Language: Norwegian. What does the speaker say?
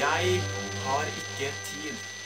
Jeg har ikke tid.